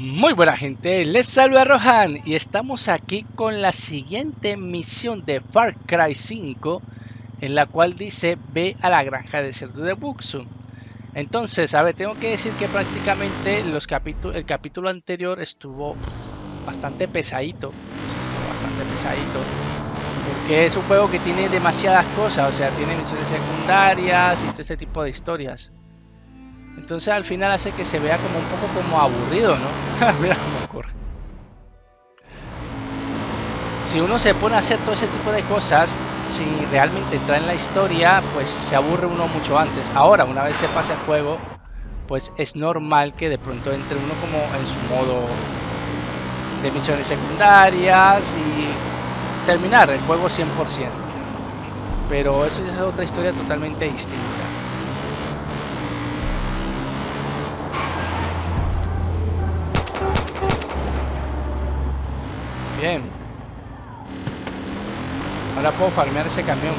Muy buena gente, les saluda Rohan y estamos aquí con la siguiente misión de Far Cry 5 en la cual dice ve a la granja de cerdo de Buxu. Entonces, a ver, tengo que decir que prácticamente los el capítulo anterior estuvo bastante pesadito, estuvo bastante pesadito, porque es un juego que tiene demasiadas cosas, o sea, tiene misiones secundarias y todo este tipo de historias. Entonces al final hace que se vea como un poco como aburrido, ¿no? Mira cómo corre. Si uno se pone a hacer todo ese tipo de cosas, si realmente entra en la historia, pues se aburre uno mucho antes. Ahora, una vez se pasa el juego, pues es normal que de pronto entre uno como en su modo de misiones secundarias y terminar el juego 100%. Pero eso es otra historia totalmente distinta. Bien. Ahora puedo farmear ese camión.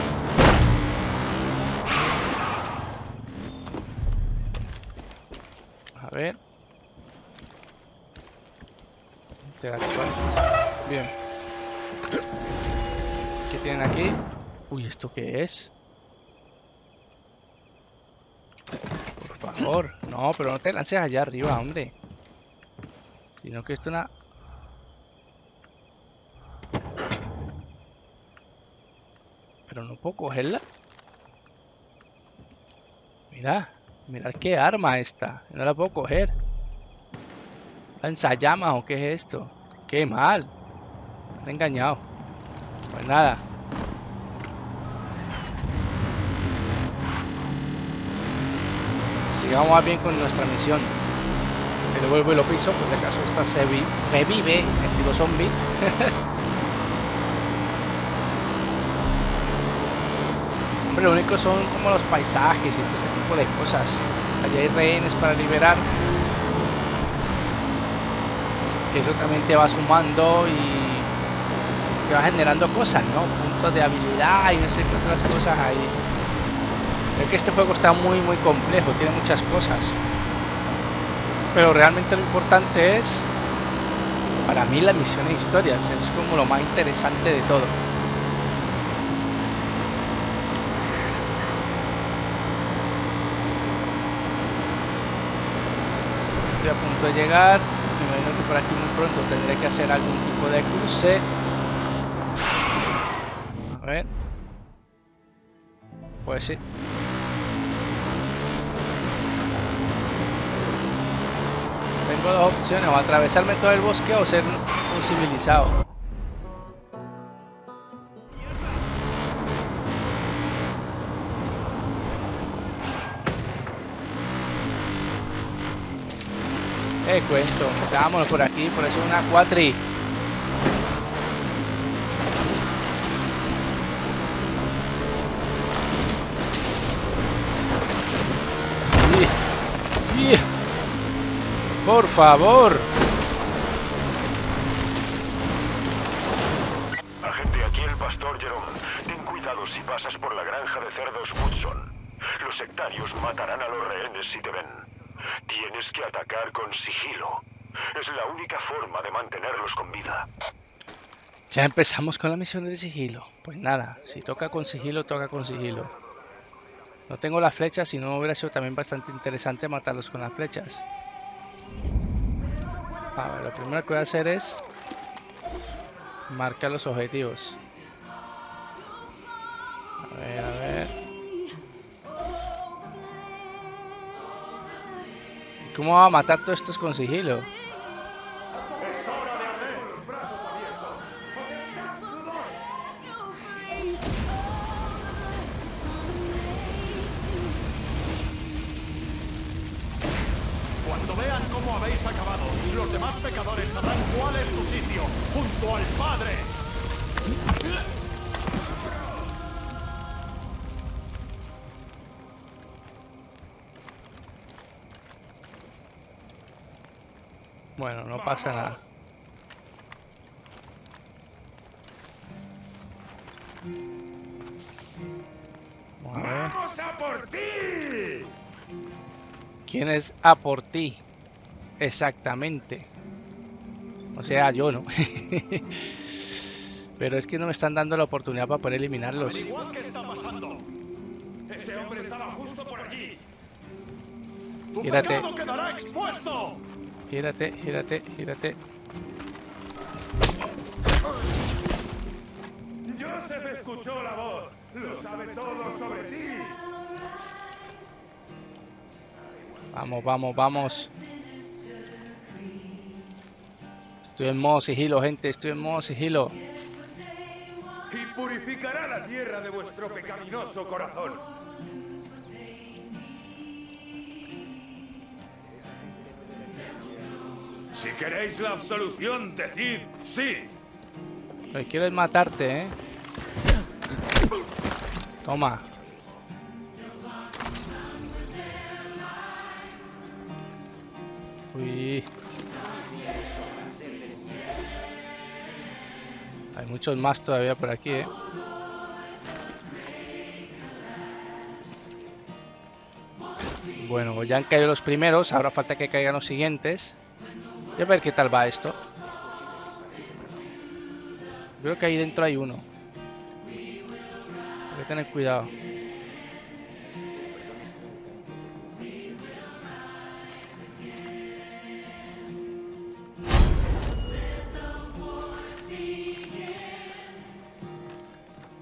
A ver. Bien. ¿Qué tienen aquí? Uy, ¿esto qué es? Por favor. No, pero no te lances allá arriba, hombre. Sino que esto es una Pero no puedo cogerla. Mira, mira qué arma esta. No la puedo coger. ¿Lanzallamas o qué es esto? Qué mal. Me he engañado. Pues nada. Sigamos más bien con nuestra misión. Pero vuelvo y lo piso, pues de acaso esta se revive estilo zombie. lo único son como los paisajes y todo este tipo de cosas. Allá hay rehenes para liberar. Eso también te va sumando y te va generando cosas, ¿no? Puntos de habilidad y no sé qué otras cosas ahí. Es que este juego está muy, muy complejo, tiene muchas cosas. Pero realmente lo importante es, para mí, la misión e historias. Es como lo más interesante de todo. Estoy a punto de llegar. Me imagino que por aquí muy pronto tendré que hacer algún tipo de cruce. A ver. Pues sí. Tengo dos opciones, o atravesarme todo el bosque o ser un civilizado. Cuento. Vámonos por aquí, por eso una cuatri. Por favor. Agente, aquí el pastor Jerome. Ten cuidado si pasas por la granja de cerdos Woodson. Los sectarios matarán a los rehenes si te ven. Tienes que atacar con sigilo. Es la única forma de mantenerlos con vida. Ya empezamos con la misión de sigilo. Pues nada, si toca con sigilo, toca con sigilo. No tengo las flechas, si no hubiera sido también bastante interesante matarlos con las flechas. A ver, lo primero que voy a hacer es marcar los objetivos. A ver, a ver. ¿Cómo va a matar todos estos con sigilo? Bueno, no pasa nada. Vamos a, por ti! ¿Quién es a por ti? Exactamente. O sea, yo, ¿no? Pero es que no me están dando la oportunidad para poder eliminarlos. Qué está pasando. Ese hombre estaba justo por allí. ¡Tu Gírate. pecado quedará expuesto! Gírate, gírate, gírate. Joseph escuchó la voz. Lo sabe todo sobre ti. Vamos, vamos, vamos. Estoy en modo sigilo, gente. Estoy en modo sigilo. Y purificará la tierra de vuestro pecaminoso corazón. Si queréis la absolución, decid sí. Lo que quiero es matarte, ¿eh? Toma. Uy. Hay muchos más todavía por aquí, ¿eh? Bueno, pues ya han caído los primeros, ahora falta que caigan los siguientes. Voy a ver qué tal va esto. Creo que ahí dentro hay uno. Hay que tener cuidado.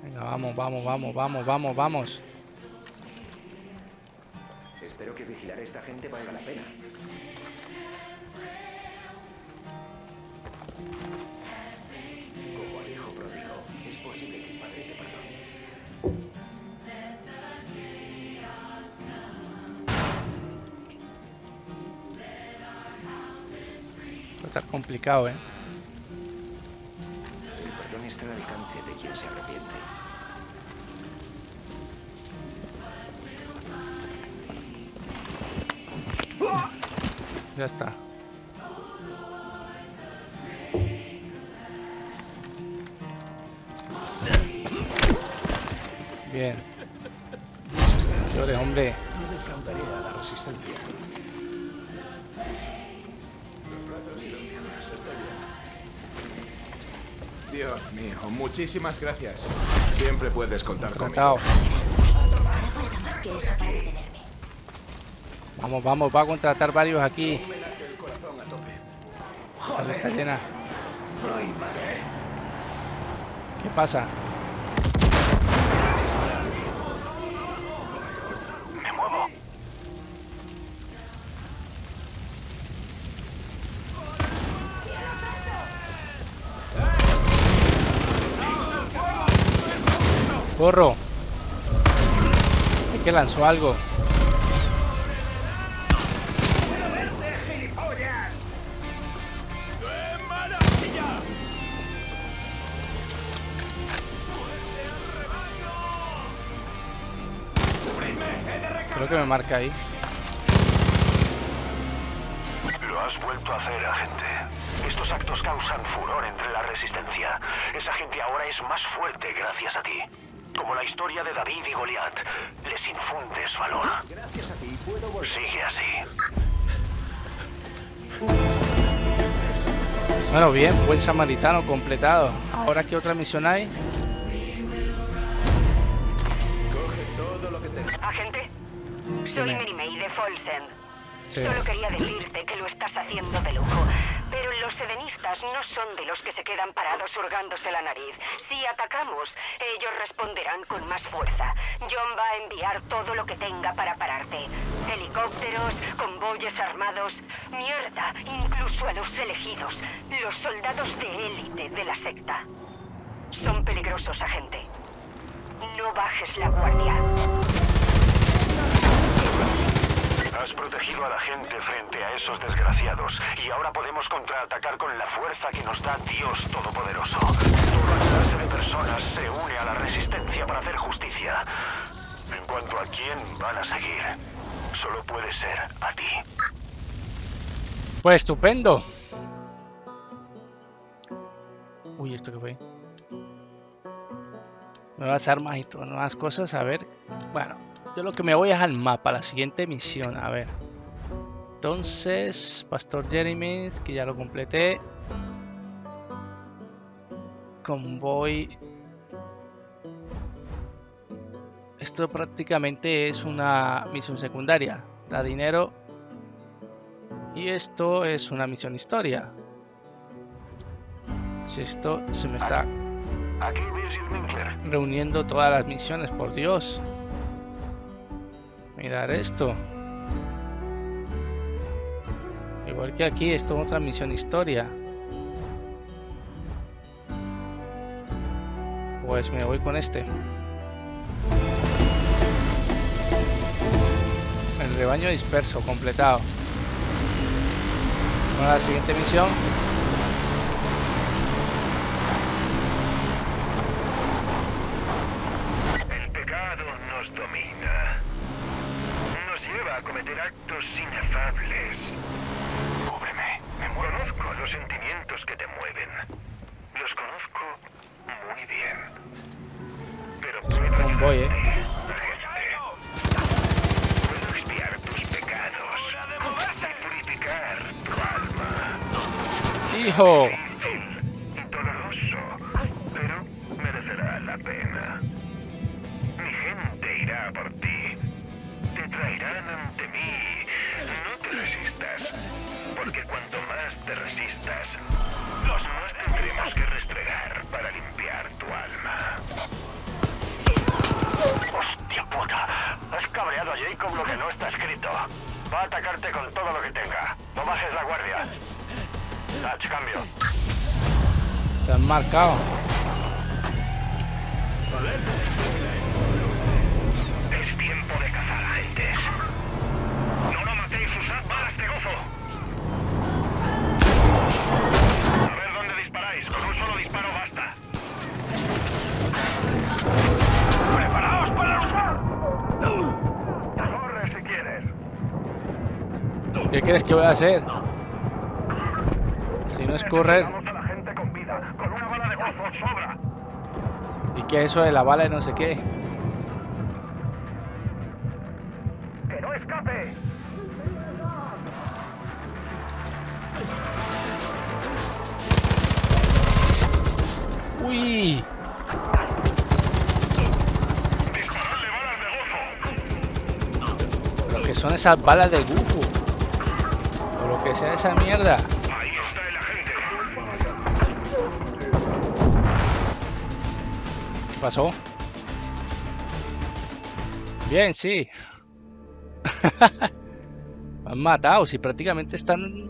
Venga, vamos, vamos, vamos, vamos, vamos, vamos. Espero que vigilar a esta gente valga la pena. Estar complicado, ¿eh? El perdón está al alcance de quien se arrepiente. Ya está. Bien. Llore, hombre. No defraudaré a la resistencia. Dios mío, muchísimas gracias. Siempre puedes contar conmigo. Tratado. Hará falta más que eso para detenerme. Vamos, vamos, va a contratar varios aquí. La lista llena. ¿Qué pasa? ¡Corro! Es que lanzó algo. Creo que me marca ahí. Lo has vuelto a hacer, agente. Estos actos causan furor entre la resistencia. Esa gente ahora es más fuerte gracias a ti. Como la historia de David y Goliat. Les infundes valor. Gracias a ti puedo volver. Sigue así. Bueno, bien, buen samaritano completado. Ahora, ¿qué otra misión hay? Coge todo lo que tengas. Agente, soy. Mary May de Folsen. Sí. Solo quería decirte que lo estás haciendo de lujo. Pero los edenistas no son de los que se quedan parados hurgándose la nariz. Si atacamos, ellos responderán con más fuerza. John va a enviar todo lo que tenga para pararte. Helicópteros, convoyes armados. Mierda, incluso a los elegidos. Los soldados de élite de la secta. Son peligrosos, agente. No bajes la guardia. Has protegido a la gente frente a esos desgraciados y ahora podemos contraatacar con la fuerza que nos da Dios Todopoderoso. Toda clase de personas se une a la resistencia para hacer justicia. En cuanto a quién van a seguir, solo puede ser a ti. Pues estupendo. Uy, ¿esto qué fue? Nuevas armas y todas nuevas cosas. A ver. Bueno, yo lo que me voy es al mapa, la siguiente misión. A ver. Entonces, Pastor Jeremy, que ya lo completé. convoy. Esto prácticamente es una misión secundaria. Da dinero. Y esto es una misión historia. Si esto se me está reuniendo todas las misiones, por Dios. Mirar esto. Igual que aquí, esto es otra misión historia. Pues me voy con este. El rebaño disperso, completado. Bueno, la siguiente misión. Marcado. Es tiempo de cazar agentes. No lo matéis, usad balas de gozo. A ver dónde disparáis. Con un solo disparo basta. ¡Preparaos para luchar! Corre si quieres. ¿Qué crees que voy a hacer? Si no es correr. ¿Y qué es eso de la bala y no sé qué? ¡Que no escape! ¡Uy! ¡Disparadle balas de! Lo que son esas balas de gufo. O lo que sea esa mierda. Pasó? Bien, sí. Han matado, si prácticamente están...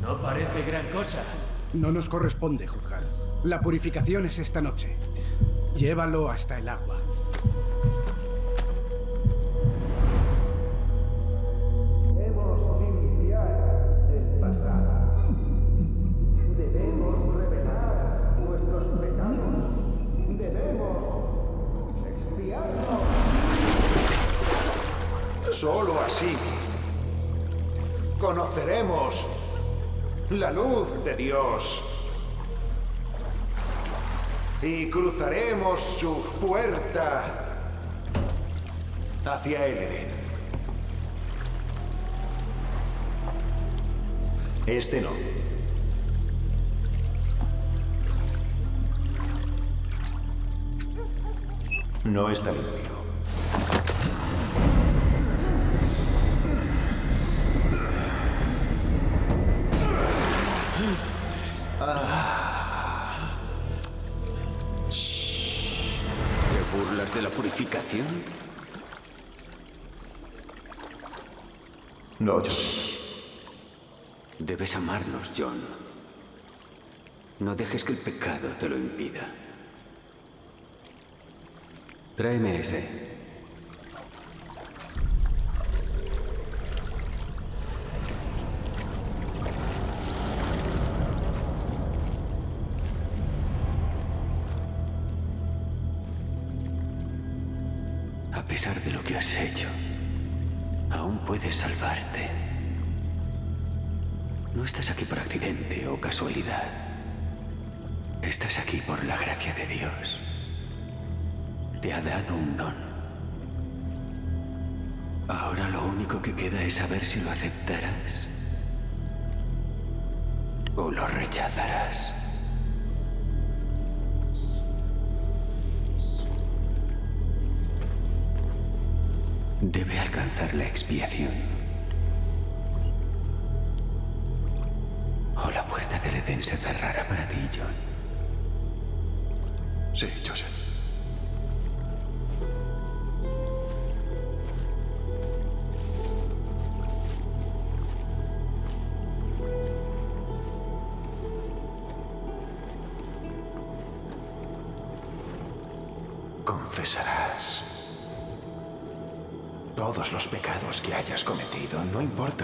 No parece gran cosa. No nos corresponde juzgar. La purificación es esta noche. Llévalo hasta el agua. Solo así conoceremos la luz de Dios y cruzaremos su puerta hacia el Edén. Este no. No está limpio. De la purificación? No, yo. Debes amarnos, John. No dejes que el pecado te lo impida. Tráeme ese. Pesar de lo que has hecho, aún puedes salvarte. No estás aquí por accidente o casualidad. Estás aquí por la gracia de Dios. Te ha dado un don. Ahora lo único que queda es saber si lo aceptarás o lo rechazarás. Debe alcanzar la expiación. O la puerta del Edén se cerrará para ti, John. Sí, Joseph.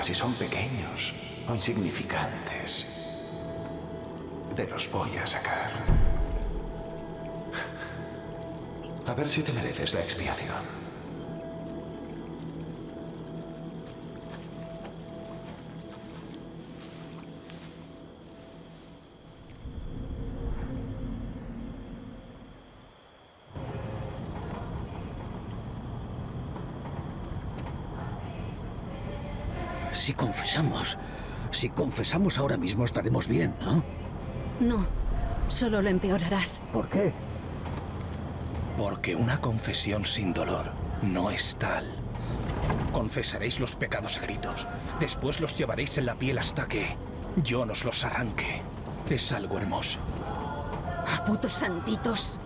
Si son pequeños o insignificantes. Te los voy a sacar. A ver si te mereces la expiación. Si confesamos, si confesamos ahora mismo estaremos bien, ¿no? No, solo lo empeorarás. ¿Por qué? Porque una confesión sin dolor no es tal. Confesaréis los pecados a gritos. Después los llevaréis en la piel hasta que yo nos los arranque. Es algo hermoso. ¡A putos santitos!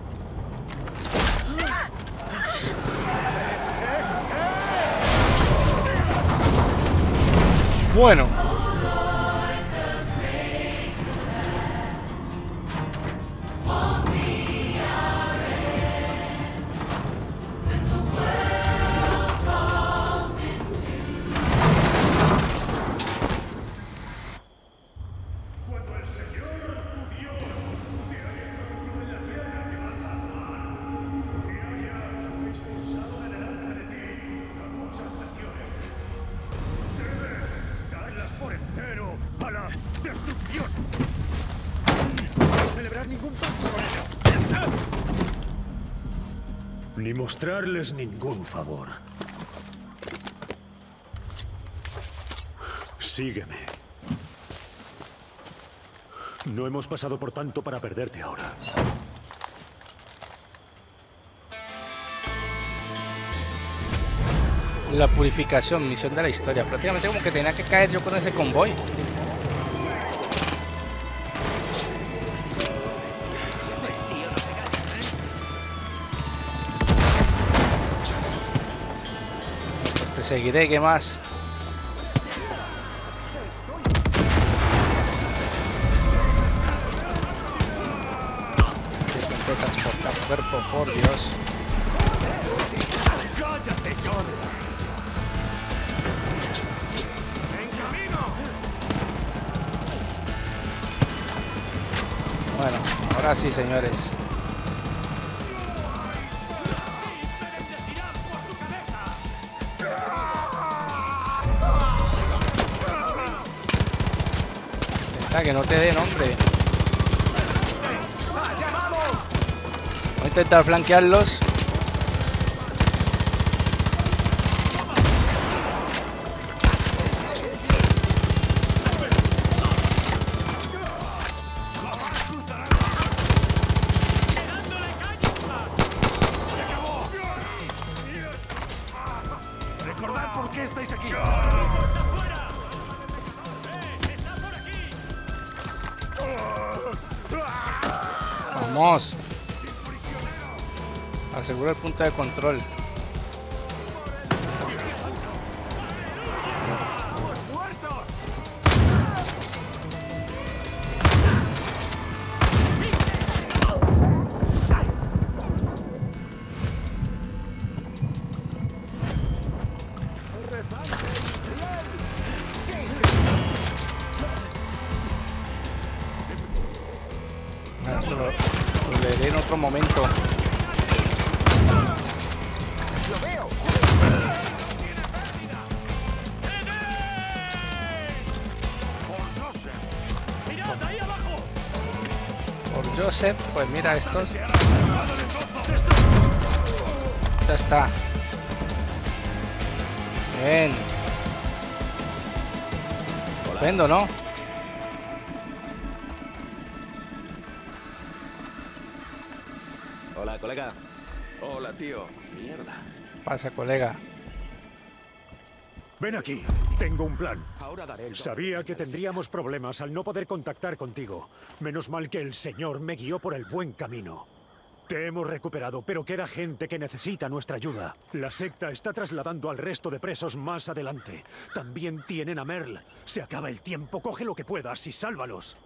Bueno. Mostrarles ningún favor. Sígueme. No hemos pasado por tanto para perderte ahora. La purificación, misión de la historia. Prácticamente como que tenía que caer yo con ese convoy. Seguiré, ¿qué más? Transportar cuerpo, por Dios. ¡Cállate, John! ¡En camino! Bueno, ahora sí, señores. Que no te den, hombre. Voy a intentar flanquearlos. Recordad por qué estáis aquí. Vamos. El punto de control. Joseph, pues mira estos. Ya está. Bien. Estupendo, ¿no? Hola, colega. Hola, tío. Mierda. Pasa, colega. Ven aquí, tengo un plan. Sabía que tendríamos problemas al no poder contactar contigo. Menos mal que el Señor me guió por el buen camino. Te hemos recuperado, pero queda gente que necesita nuestra ayuda. La secta está trasladando al resto de presos más adelante. También tienen a Merl. Se acaba el tiempo, coge lo que puedas y sálvalos.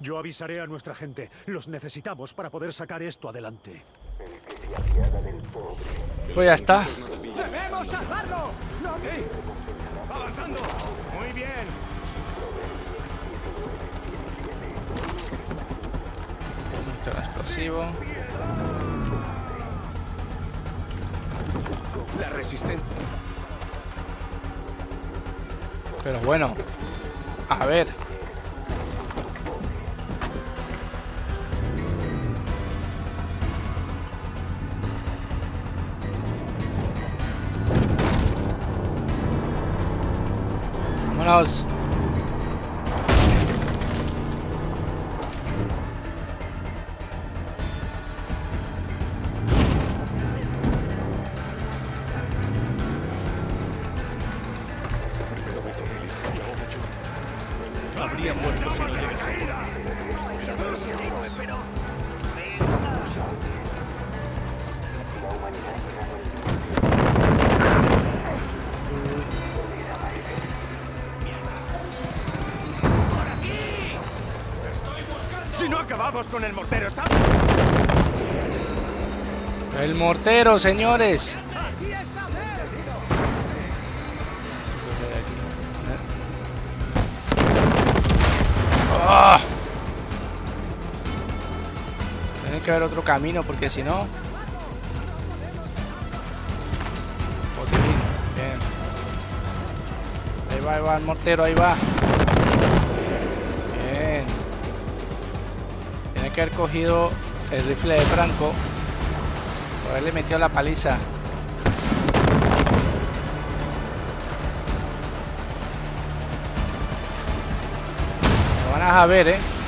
Yo avisaré a nuestra gente. Los necesitamos para poder sacar esto adelante. Pues ya está. ¡Debemos salvarlo! ¡No! ¡Avanzando! Muy bien. Punto explosivo. La resistencia. Pero bueno. A ver. Vámonos. Con el mortero, está... El mortero, señores. Aquí está ¡Ah! Tiene que haber otro camino porque si no. Bien. Ahí va, ahí va el mortero, ahí va. Que haber cogido el rifle de Franco. Por haberle metido la paliza. Lo van a ver, eh.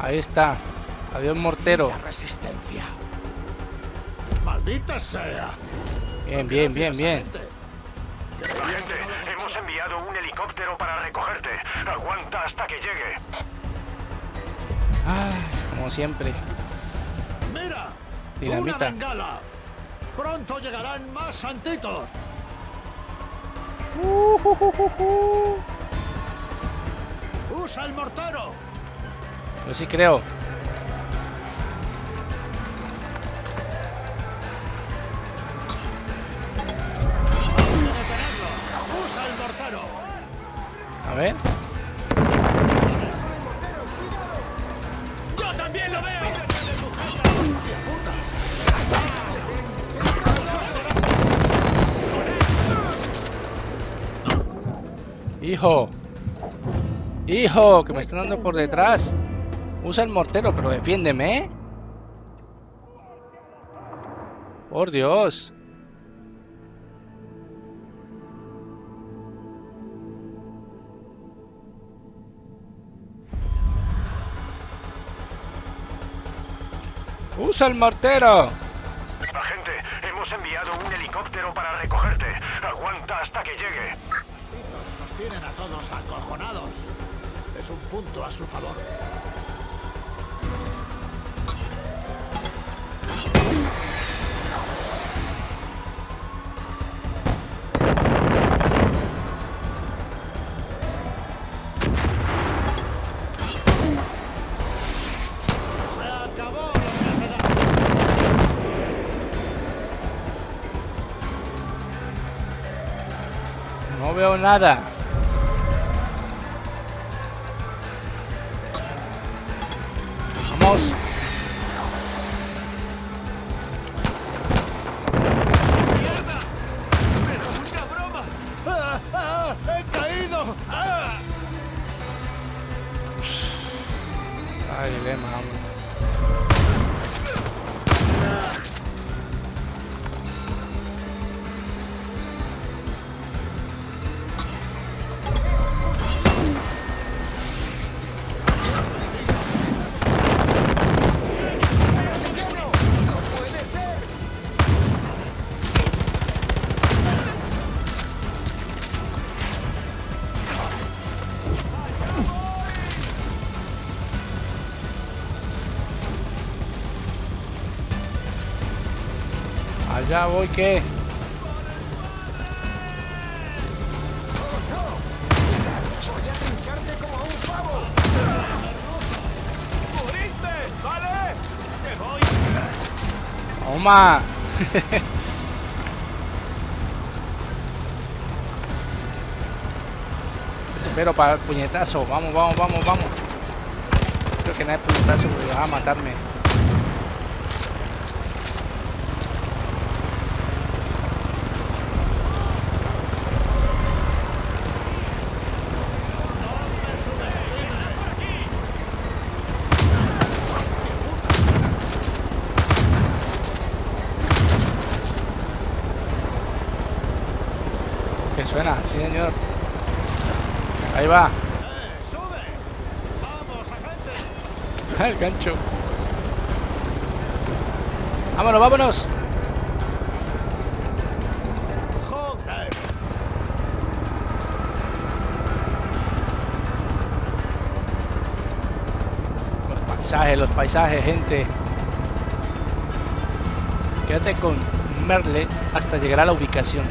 Ahí está. Adiós mortero. resistencia. Maldita sea. Bien, bien, bien, bien. Agente, hemos enviado un helicóptero para recogerte. Aguanta hasta que llegue. Ay, como siempre. ¡Mira! Dinamita. ¡Una bengala! ¡Pronto llegarán más santitos! ¡Usa el mortero! Yo sí creo. A ver. ¡Yo también lo veo! Hijo. Hijo, que me están dando por detrás. Usa el mortero, pero defiéndeme. ¿eh? Por Dios. Usa el mortero. Agente, hemos enviado un helicóptero para recogerte. Aguanta hasta que llegue. Nos tienen a todos acojonados. Es un punto a su favor. No veo nada. Vamos. Allá voy que. Toma. Pero para el puñetazo, vamos, vamos, vamos, vamos. Creo que no hay puñetazo porque va a matarme. Que suena, sí señor. Ahí va. El gancho. Vámonos. Los paisajes, los paisajes, gente. Quédate con Merle hasta llegar a la ubicación.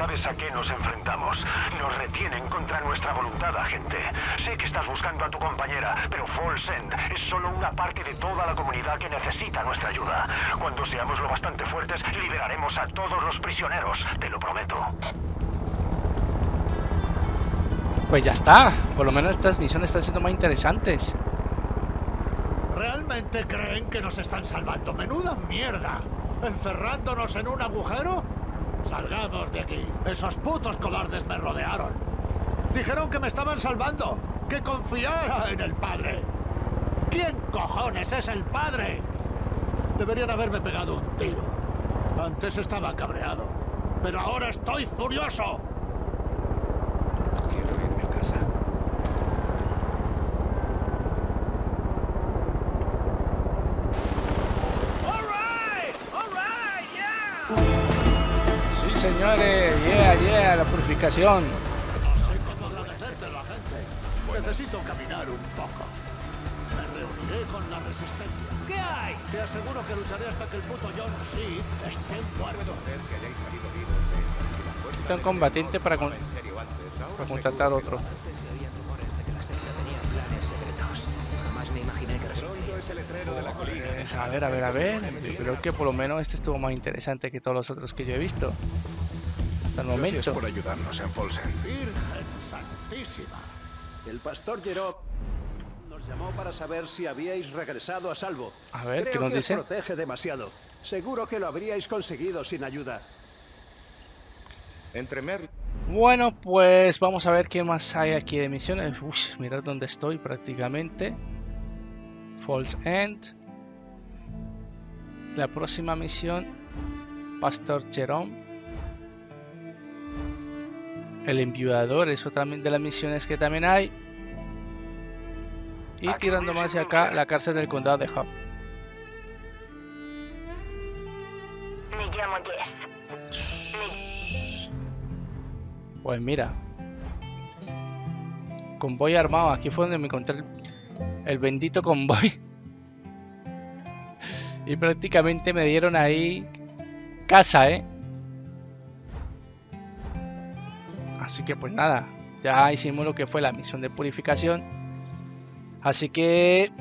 Sabes a qué nos enfrentamos. Nos retienen contra nuestra voluntad, agente. Sé que estás buscando a tu compañera, pero Falls End es solo una parte de toda la comunidad que necesita nuestra ayuda. Cuando seamos lo bastante fuertes, liberaremos a todos los prisioneros, te lo prometo. Pues ya está. Por lo menos estas misiones están siendo más interesantes. ¿Realmente creen que nos están salvando? ¡Menuda mierda! ¿Encerrándonos en un agujero? Salgamos de aquí. Esos putos cobardes me rodearon. Dijeron que me estaban salvando. Que confiara en el padre. ¿Quién cojones es el padre? Deberían haberme pegado un tiro. Antes estaba cabreado. Pero ahora estoy furioso. Quiero irme a casa. Señores. Yeah, yeah, la purificación. No sé cómo agradecértelo, agente. Necesito caminar un poco. Me reuniré con la resistencia. ¿Qué hay? Te aseguro que lucharé hasta que el puto John C. esté muerto. Está un combatiente para, con- para contratar otro. Pues, a ver, a ver, a ver. Yo creo que por lo menos este estuvo más interesante que todos los otros que yo he visto. Hasta el Gracias momento. por ayudarnos en Folsen. Virgen Santísima. El pastor Jerome nos llamó para saber si habíais regresado a salvo. A ver, ¿qué Creo nos que dice? os protege demasiado. Seguro que lo habríais conseguido sin ayuda. Entre Mer Bueno, pues vamos a ver qué más hay aquí de misiones. Uy, mirad dónde estoy prácticamente. False End. La próxima misión, Pastor Jerome. El enviudador es otra de las misiones que también hay. Y tirando más hacia acá, la cárcel del condado de Hub. Me llamo Jess. Pues mira. Convoy armado. Aquí fue donde me encontré el, el bendito convoy. Y prácticamente me dieron ahí casa, ¿eh? Así que pues nada. Ya hicimos lo que fue la misión de purificación. Así que,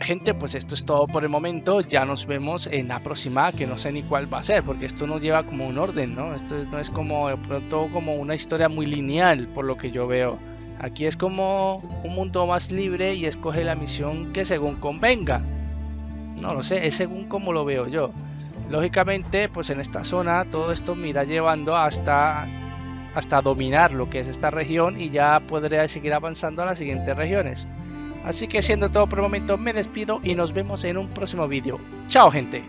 gente, pues esto es todo por el momento. Ya nos vemos en la próxima, que no sé ni cuál va a ser, porque esto no lleva como un orden, ¿no? Esto no es como de pronto como una historia muy lineal, por lo que yo veo. Aquí es como un mundo más libre y escoge la misión que según convenga. No lo sé, es según como lo veo yo. Lógicamente, pues en esta zona todo esto me irá llevando hasta, hasta dominar lo que es esta región y ya podré seguir avanzando a las siguientes regiones. Así que siendo todo por el momento me despido y nos vemos en un próximo vídeo. Chao gente.